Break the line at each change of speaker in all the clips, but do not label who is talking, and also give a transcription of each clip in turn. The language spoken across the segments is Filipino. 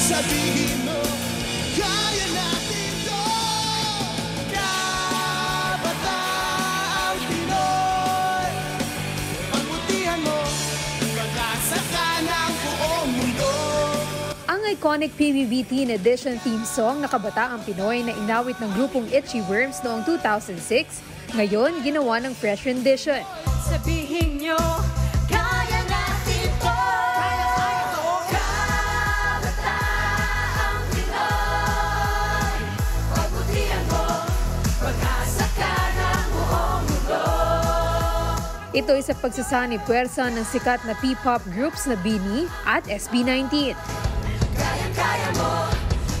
Sabihin mo, kaya natin to. Kabataang Pinoy. Pagbutihan mo, pag-asa ka ng buong mundo.
Ang iconic PBB Teen Edition theme song na Kabataang Pinoy na inawit ng grupong Itchy Worms noong 2006, ngayon ginawa ng fresh rendition.
Sabihin nyo,
Ito ay sa pagsasani puwersa ng sikat na P-pop groups na BINI at SB19.
Kaya-kaya mo,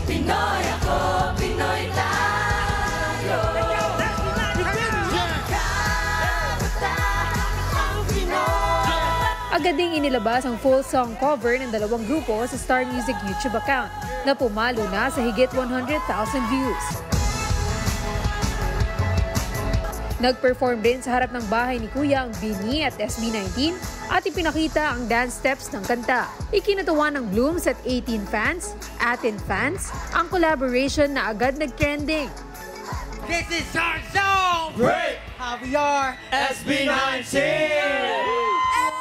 Pinoy ako, Pinoy tayo.
Agad ding inilabas ang full song cover ng dalawang grupo sa Star Music YouTube account na pumalo na sa higit 100,000 views. Nag-perform din sa harap ng bahay ni Kuya ang Bini at SB19 at ipinakita ang dance steps ng kanta. Ikinatuwa ng Blooms at 18 fans, Atin fans, ang collaboration na agad nag-trending.
This is our zone!
Great!
How we are!
SB19!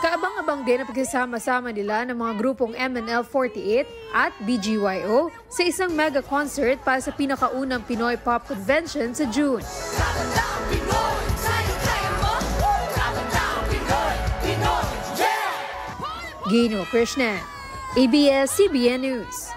Kaabang-abang din ang pagsasama-sama nila ng mga grupong MNL48 at BGYO sa isang mega concert para sa pinakaunang Pinoy Pop Convention sa June. Gino Krishnan, ABS-CBN News.